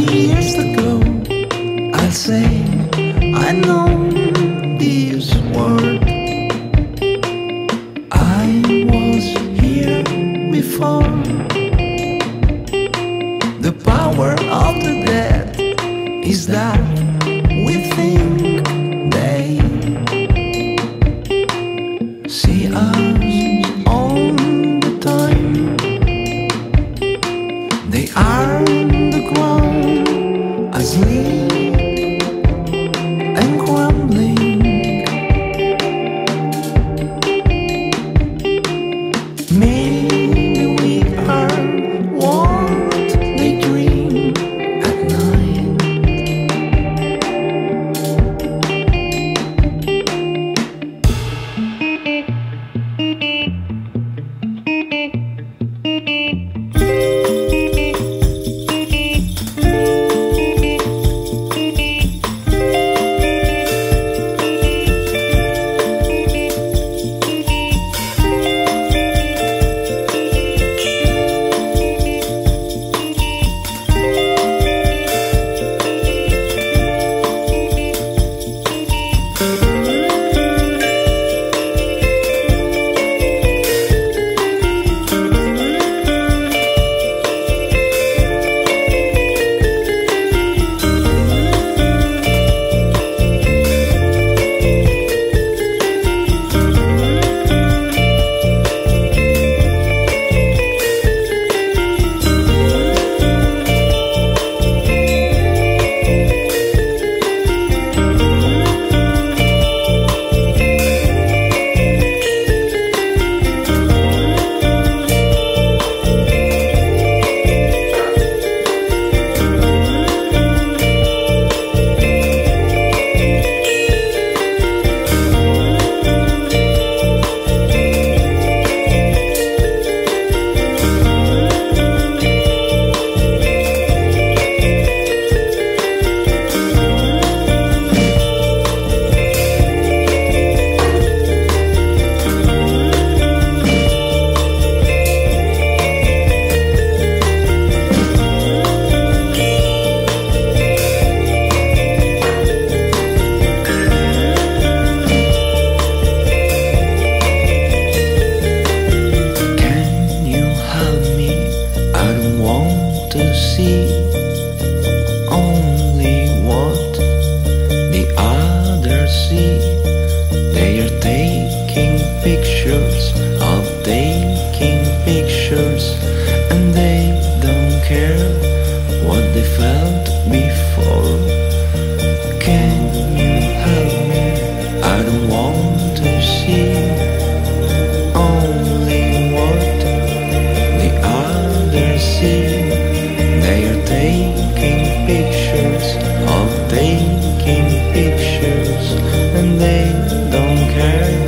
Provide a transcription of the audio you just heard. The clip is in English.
years ago I say I know this word I was here before. The power of the dead is that to see taking pictures, and they don't care